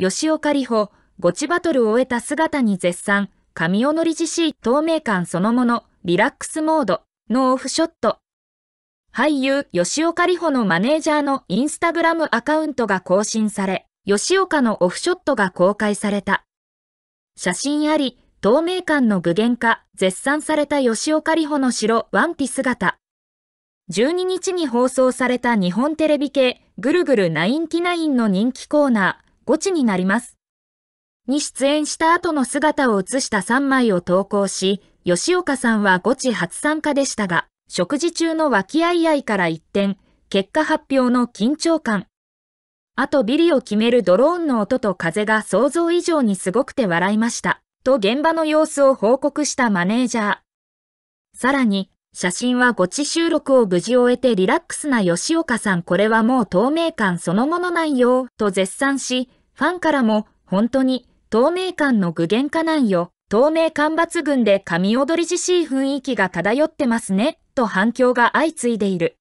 吉岡里帆、ゴチバトルを終えた姿に絶賛、神尾のり自身透明感そのもの、リラックスモードのオフショット。俳優吉岡里帆のマネージャーのインスタグラムアカウントが更新され、吉岡のオフショットが公開された。写真あり、透明感の具現化、絶賛された吉岡里帆の白ワンピ姿。12日に放送された日本テレビ系ぐるぐる99の人気コーナー、ゴチになります。に出演した後の姿を写した3枚を投稿し、吉岡さんはゴチ初参加でしたが、食事中の和気あいあいから一転、結果発表の緊張感。あとビリを決めるドローンの音と風が想像以上にすごくて笑いました。と現場の様子を報告したマネージャー。さらに、写真はゴチ収録を無事終えてリラックスな吉岡さんこれはもう透明感そのものなんよ、と絶賛し、ファンからも、本当に、透明感の具現化なんよ。透明間伐群で神踊りじしい雰囲気が漂ってますね、と反響が相次いでいる。